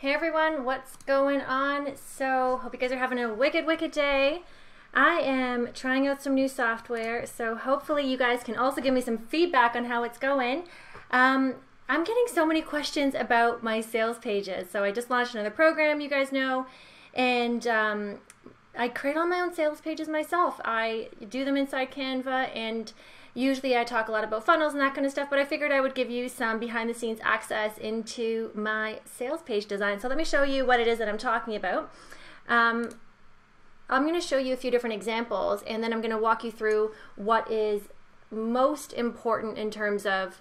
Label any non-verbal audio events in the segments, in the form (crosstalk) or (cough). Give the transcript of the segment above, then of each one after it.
Hey everyone, what's going on? So, hope you guys are having a wicked, wicked day. I am trying out some new software, so hopefully you guys can also give me some feedback on how it's going. Um, I'm getting so many questions about my sales pages. So, I just launched another program, you guys know, and um, I create all my own sales pages myself. I do them inside Canva and Usually I talk a lot about funnels and that kind of stuff, but I figured I would give you some behind the scenes access into my sales page design. So let me show you what it is that I'm talking about. Um, I'm going to show you a few different examples and then I'm going to walk you through what is most important in terms of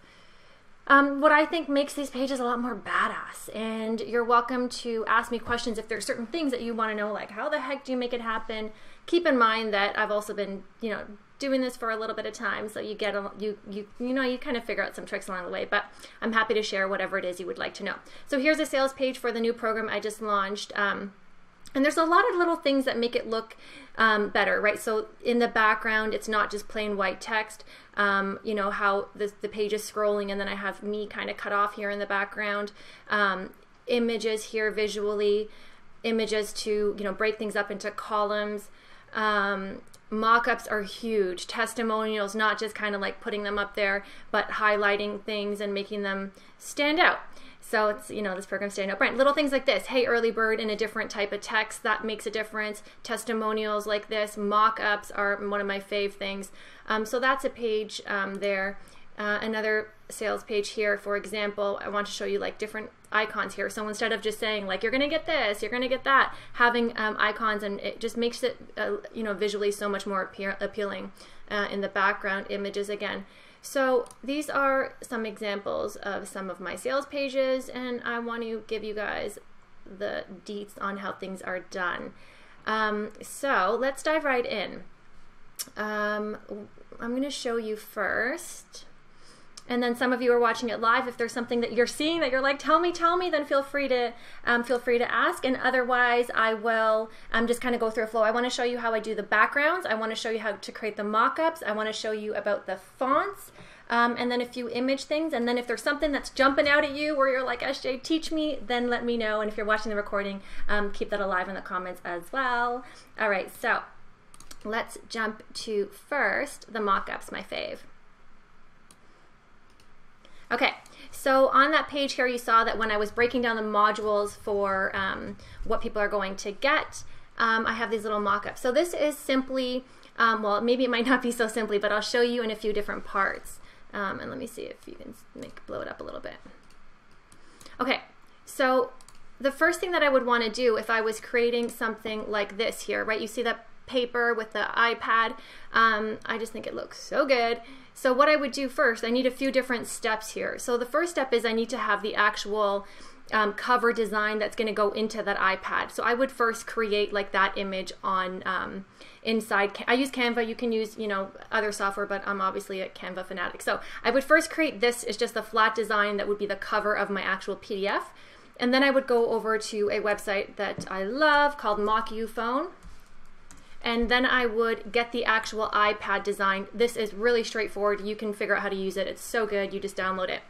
um, what I think makes these pages a lot more badass. And you're welcome to ask me questions if there's certain things that you want to know, like how the heck do you make it happen? Keep in mind that I've also been, you know, doing this for a little bit of time so you get a, you you you know you kind of figure out some tricks along the way but i'm happy to share whatever it is you would like to know so here's a sales page for the new program i just launched um, and there's a lot of little things that make it look um, better, right? So in the background, it's not just plain white text. Um, you know how the, the page is scrolling, and then I have me kind of cut off here in the background. Um, images here visually, images to you know break things up into columns. Mock-ups are huge. Testimonials not just kind of like putting them up there but highlighting things and making them stand out. So it's you know this program stand out brand. Little things like this. Hey early bird in a different type of text. That makes a difference. Testimonials like this. Mock-ups are one of my fave things. Um, so that's a page um, there. Uh, another sales page here, for example, I want to show you like different icons here. So instead of just saying like you're going to get this, you're going to get that, having um, icons and it just makes it uh, you know visually so much more appealing uh, in the background images again. So these are some examples of some of my sales pages and I want to give you guys the deets on how things are done. Um, so let's dive right in. Um, I'm going to show you first and then some of you are watching it live. If there's something that you're seeing that you're like tell me tell me then feel free to um, feel free to ask. And otherwise i will um, just kind of go through a flow. I want to show you how i do the backgrounds. I want to show you how to create the mock-ups. I want to show you about the fonts. Um, and then a few image things. And then if there's something that's jumping out at you where you're like sj teach me then let me know. And if you're watching the recording um, keep that alive in the comments as well. All right so let's jump to first the mock-ups my fave Okay, so on that page here, you saw that when I was breaking down the modules for um, what people are going to get, um, I have these little mock-ups. So this is simply, um, well, maybe it might not be so simply, but I'll show you in a few different parts. Um, and let me see if you can make blow it up a little bit. Okay, so the first thing that I would want to do if I was creating something like this here, right? You see that paper with the iPad. Um, I just think it looks so good. So what I would do first, I need a few different steps here. So the first step is I need to have the actual um, cover design that's going to go into that iPad. So I would first create like that image on um, inside. I use Canva. You can use you know other software, but I'm obviously a Canva fanatic. So I would first create this as just a flat design that would be the cover of my actual PDF, and then I would go over to a website that I love called MockUPhone and then I would get the actual iPad design. This is really straightforward. You can figure out how to use it. It's so good. You just download it.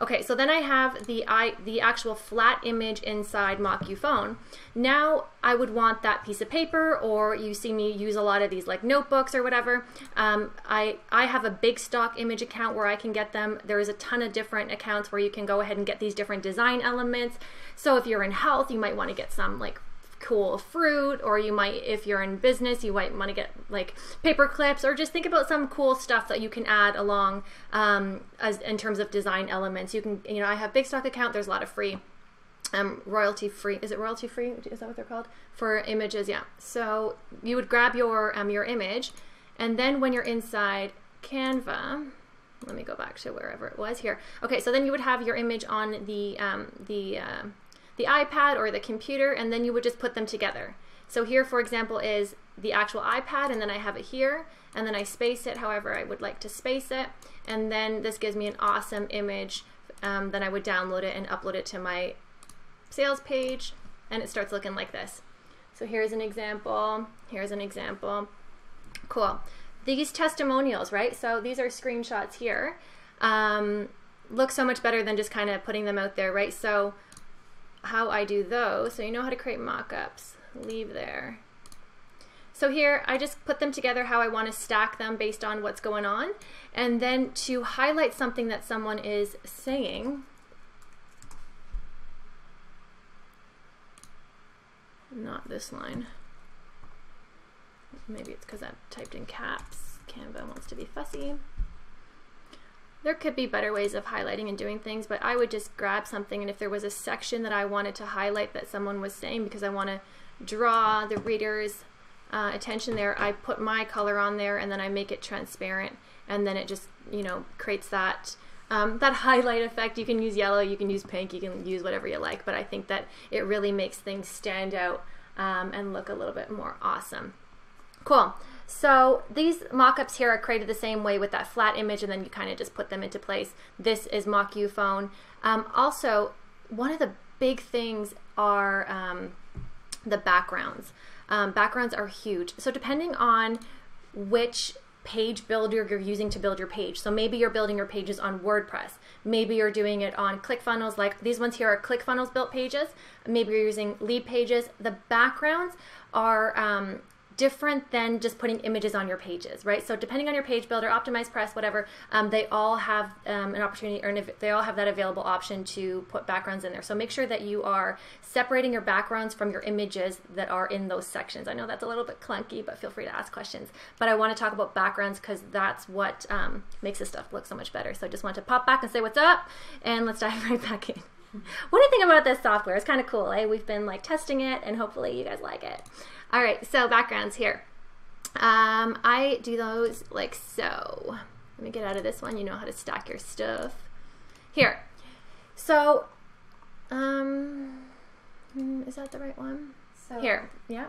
Okay, so then I have the I, the actual flat image inside MockUPhone. Now I would want that piece of paper, or you see me use a lot of these like notebooks or whatever. Um, I I have a Bigstock image account where I can get them. There is a ton of different accounts where you can go ahead and get these different design elements. So if you're in health, you might want to get some like cool fruit or you might if you're in business you might want to get like paper clips or just think about some cool stuff that you can add along um, as in terms of design elements. You can you know i have Bigstock account there's a lot of free um, royalty free is it royalty free? Is that what they're called? For images yeah. So you would grab your um, your image and then when you're inside canva let me go back to wherever it was here. Okay so then you would have your image on the um, the uh, the iPad or the computer, and then you would just put them together. So here, for example, is the actual iPad, and then I have it here, and then I space it however I would like to space it, and then this gives me an awesome image. Um, then I would download it and upload it to my sales page, and it starts looking like this. So here's an example, here's an example. Cool. These testimonials, right? So these are screenshots here. Um, look so much better than just kind of putting them out there, right? So how I do those. So you know how to create mock-ups. Leave there. So here, I just put them together how I want to stack them based on what's going on. And then to highlight something that someone is saying, not this line. Maybe it's because I've typed in caps. Canva wants to be fussy. There could be better ways of highlighting and doing things, but I would just grab something and if there was a section that I wanted to highlight that someone was saying because I want to draw the reader's uh, attention there, I put my color on there and then I make it transparent and then it just, you know, creates that um, that (laughs) highlight effect. You can use yellow, you can use pink, you can use whatever you like, but I think that it really makes things stand out um, and look a little bit more awesome. Cool. So these mock-ups here are created the same way with that flat image and then you kind of just put them into place. This is MockUPhone. Um, also, one of the big things are um, the backgrounds. Um, backgrounds are huge. So depending on which page builder you're using to build your page. So maybe you're building your pages on WordPress. Maybe you're doing it on ClickFunnels, like these ones here are ClickFunnels built pages. Maybe you're using Leadpages. The backgrounds are um, different than just putting images on your pages, right? So depending on your page builder, OptimizePress, whatever, um, they all have um, an opportunity, or they all have that available option to put backgrounds in there. So make sure that you are separating your backgrounds from your images that are in those sections. I know that's a little bit clunky, but feel free to ask questions. But I want to talk about backgrounds because that's what um, makes this stuff look so much better. So I just want to pop back and say what's up, and let's dive (laughs) right back in. What do you think about this software? It's kind of cool. Eh? We've been like testing it, and hopefully you guys like it. All right, so backgrounds here. Um, I do those like so. Let me get out of this one. You know how to stack your stuff. Here. So, um, hmm, is that the right one? So Here. Yeah.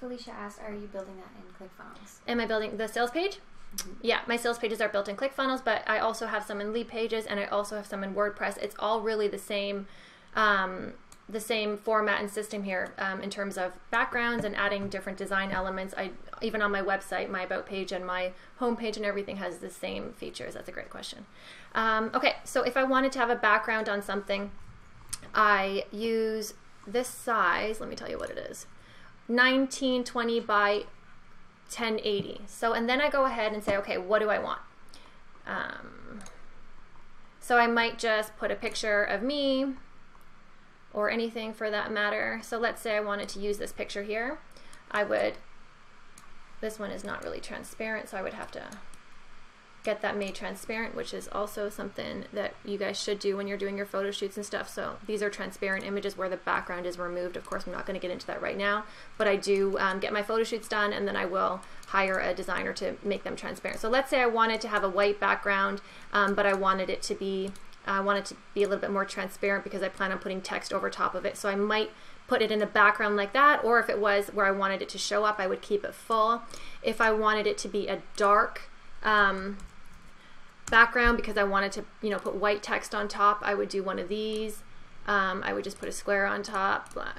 Felicia asked, "Are you building that in ClickFunnels?" Am I building the sales page? Mhm. Yeah, my sales pages are built in ClickFunnels, but I also have some in Leadpages, and I also have some in WordPress. It's all really the same, um, the same format and system here um, in terms of backgrounds and adding different design elements. I even on my website, my about page and my home page and everything has the same features. That's a great question. Um, okay, so if I wanted to have a background on something, I use this size. Let me tell you what it is: 1920 by 1080. So, and then I go ahead and say, okay, what do I want? Um, so I might just put a picture of me or anything for that matter. So let's say I wanted to use this picture here. I would, this one is not really transparent, so I would have to get that made transparent, which is also something that you guys should do when you're doing your photo shoots and stuff. So these are transparent images where the background is removed. Of course, I'm not going to get into that right now, but I do um, get my photo shoots done and then I will hire a designer to make them transparent. So let's say I wanted to have a white background, um, but I wanted it to be I want it to be a little bit more transparent because I plan on putting text over top of it. So I might put it in the background like that, or if it was where I wanted it to show up, I would keep it full. If I wanted it to be a dark um, background because I wanted to, you know, put white text on top, I would do one of these. Um, I would just put a square on top. Blah.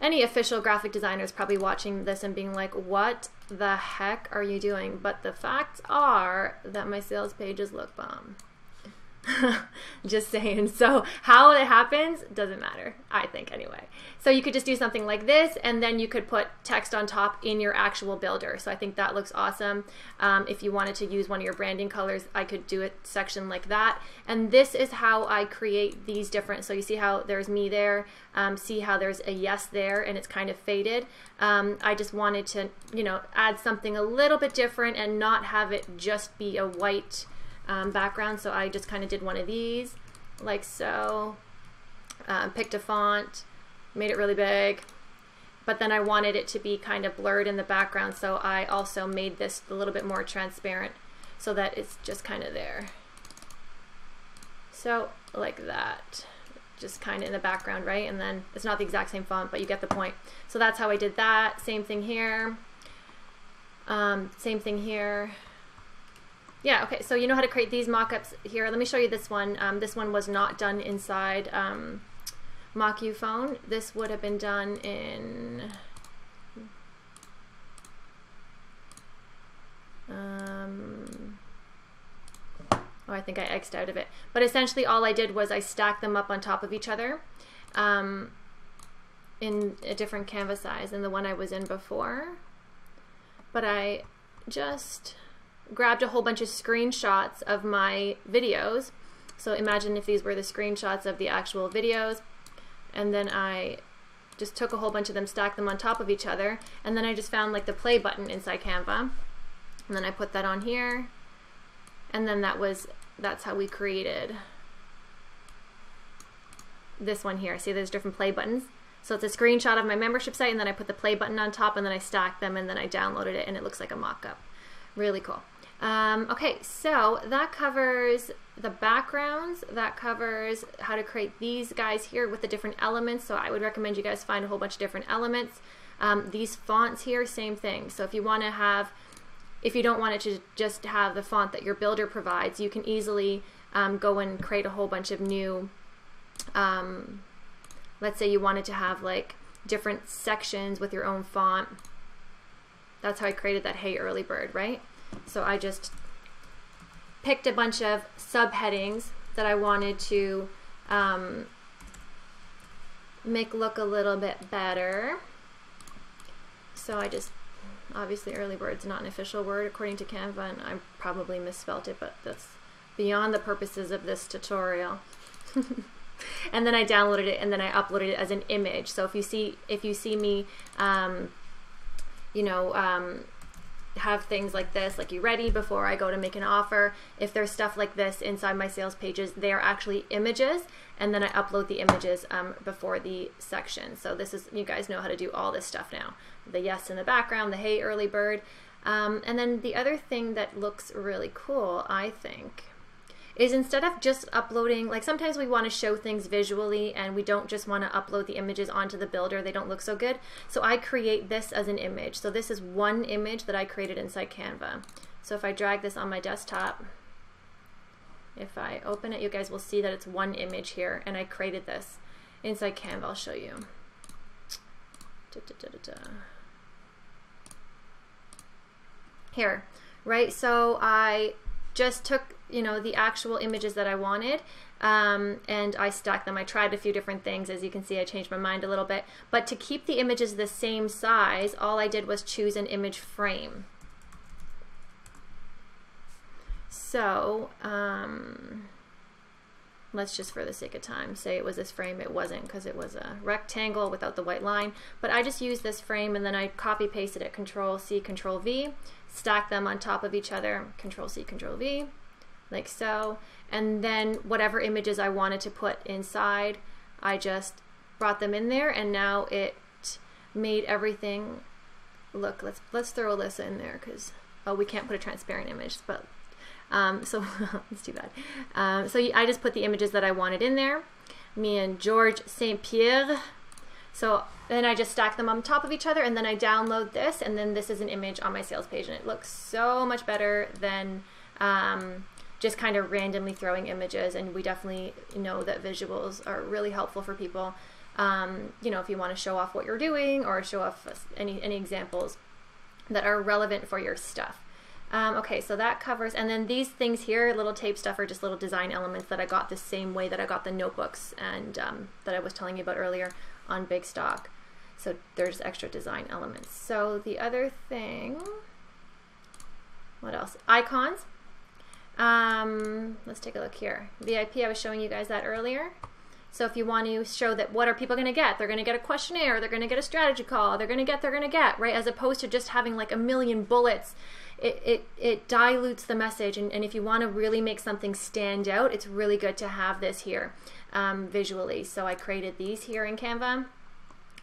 Any official graphic designer is probably watching this and being like, what the heck are you doing? But the facts are that my sales pages look bomb. (laughs) just saying. So how it happens doesn't matter, I think anyway. So you could just do something like this, and then you could put text on top in your actual builder. So I think that looks awesome. Um, if you wanted to use one of your branding colors, I could do a section like that. And this is how I create these different. So you see how there's me there. Um, see how there's a yes there, and it's kind of faded. Um, I just wanted to, you know, add something a little bit different and not have it just be a white um, background. So I just kind of did one of these like so. Um, picked a font, made it really big, but then I wanted it to be kind of blurred in the background. So I also made this a little bit more transparent so that it's just kind of there. So like that just kind of in the background, right? And then it's not the exact same font, but you get the point. So that's how I did that. Same thing here. Um, same thing here. Yeah, okay, so you know how to create these mockups here. Let me show you this one. Um, this one was not done inside um, MockUPhone. This would have been done in... Um, oh, I think I X'd out of it. But essentially all I did was I stacked them up on top of each other. um, in a different canvas size than the one I was in before. But I just grabbed a whole bunch of screenshots of my videos. So imagine if these were the screenshots of the actual videos. And then I just took a whole bunch of them, stacked them on top of each other. And then I just found like the play button inside Canva. And then I put that on here. And then that was, that's how we created this one here. See there's different play buttons. So it's a screenshot of my membership site and then I put the play button on top and then I stacked them and then I downloaded it and it looks like a mock-up. Really cool. Um, okay, so that covers the backgrounds. That covers how to create these guys here with the different elements. So I would recommend you guys find a whole bunch of different elements. Um, these fonts here, same thing. So if you want to have, if you don't want it to just have the font that your builder provides, you can easily um, go and create a whole bunch of new um, let's say you wanted to have like different sections with your own font. That's how I created that Hey Early Bird, right? So I just picked a bunch of subheadings that I wanted to um, make look a little bit better. So I just, obviously early bird's not an official word according to Canva and I probably misspelt it, but that's beyond the purposes of this tutorial. (laughs) and then I downloaded it and then I uploaded it as an image. So if you see if you see me, um, you know, um, have things like this, like you ready before I go to make an offer. If there's stuff like this inside my sales pages, they are actually images, and then I upload the images um, before the section. So this is you guys know how to do all this stuff now. The yes in the background, the hey early bird. Um, and then the other thing that looks really cool, I think, is instead of just uploading, like sometimes we want to show things visually and we don't just want to upload the images onto the builder, they don't look so good. So I create this as an image. So this is one image that I created inside Canva. So if I drag this on my desktop, if I open it, you guys will see that it's one image here and I created this inside Canva. I'll show you. Da, da, da, here, right? So I just took you know the actual images that I wanted um, and I stacked them. I tried a few different things. As you can see, I changed my mind a little bit. But to keep the images the same size, all I did was choose an image frame. So um, let's just for the sake of time say it was this frame. It wasn't because it was a rectangle without the white line. But I just used this frame and then I copy pasted it, Control C, Control V, stack them on top of each other, Control C, Control V like so. And then whatever images I wanted to put inside, I just brought them in there and now it made everything look, let's, let's throw Alyssa in there because, oh, we can't put a transparent image, but um, so (laughs) it's too bad. Um, so I just put the images that I wanted in there. Me and Georges St-Pierre. So then I just stack them on top of each other and then I download this and then this is an image on my sales page and it looks so much better than um, just kind of randomly throwing images. And we definitely know that visuals are really helpful for people. Um, you know, if you want to show off what you're doing or show off any, any examples that are relevant for your stuff. Um, okay, so that covers, and then these things here, little tape stuff, are just little design elements that I got the same way that I got the notebooks and um, that I was telling you about earlier on Bigstock. So there's extra design elements. So the other thing, what else? Icons. Um, let's take a look here. VIP, I was showing you guys that earlier. So if you want to show that what are people going to get? They're going to get a questionnaire, they're going to get a strategy call, they're going to get, they're going to get, right? As opposed to just having like a million bullets, it, it, it dilutes the message. And, and if you want to really make something stand out, it's really good to have this here um, visually. So I created these here in Canva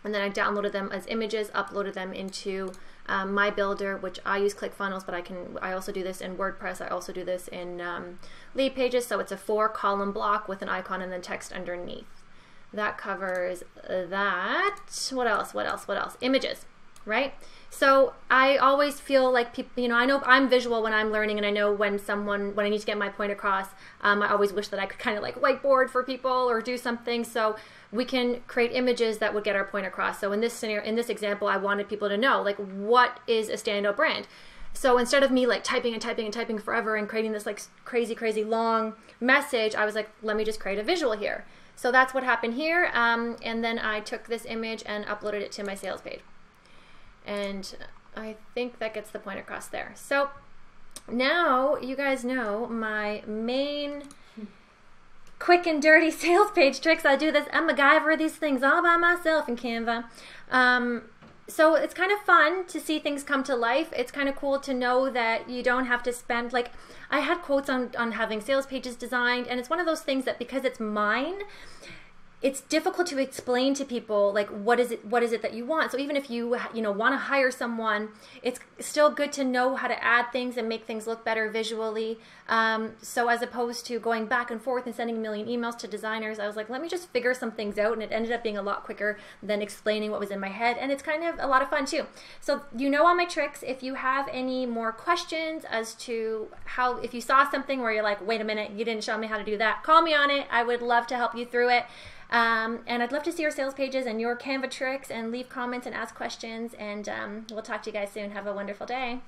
and then I downloaded them as images, uploaded them into um, my builder, which I use ClickFunnels, but I can I also do this in WordPress. I also do this in um, Leadpages. So it's a four column block with an icon and then text underneath. That covers that. What else? What else? What else? Images, right? So I always feel like people, you know, I know I'm visual when I'm learning, and I know when someone, when I need to get my point across, um, I always wish that I could kind of like whiteboard for people or do something. So we can create images that would get our point across. So in this scenario, in this example, I wanted people to know like what is a standout brand. So instead of me like typing and typing and typing forever and creating this like crazy, crazy long message, I was like, let me just create a visual here. So that's what happened here. Um, and then I took this image and uploaded it to my sales page. And I think that gets the point across there. So now you guys know my main quick and dirty (laughs) sales page tricks. I do this. I'm MacGyver these things all by myself in Canva. Um, so it's kind of fun to see things come to life. It's kind of cool to know that you don't have to spend like I had quotes on on having sales pages designed, and it's one of those things that because it's mine, it's difficult to explain to people like what is it what is it that you want? So even if you you know want to hire someone it's still good to know how to add things and make things look better visually. Um, so as opposed to going back and forth and sending a million emails to designers i was like let me just figure some things out and it ended up being a lot quicker than explaining what was in my head and it's kind of a lot of fun too. So you know all my tricks. If you have any more questions as to how if you saw something where you're like wait a minute you didn't show me how to do that call me on it. I would love to help you through it um, and I'd love to see your sales pages and your Canva tricks and leave comments and ask questions. And um, we'll talk to you guys soon. Have a wonderful day.